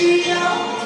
只有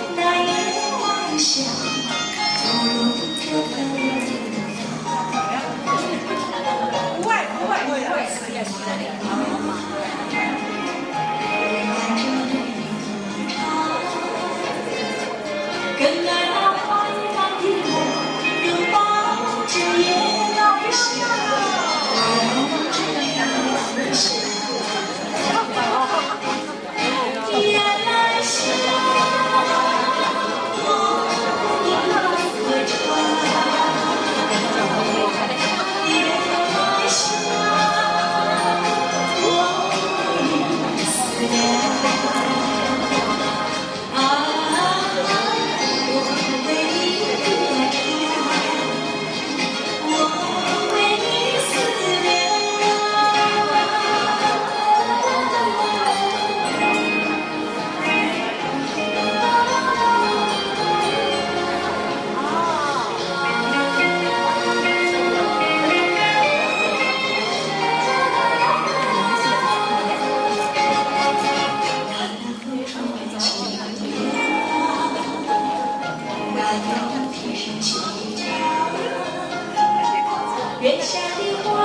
有天生气，月下的花。